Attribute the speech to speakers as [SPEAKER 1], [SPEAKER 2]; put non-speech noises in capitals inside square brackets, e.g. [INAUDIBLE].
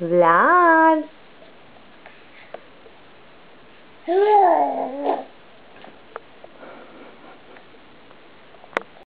[SPEAKER 1] Vlad. [LAUGHS]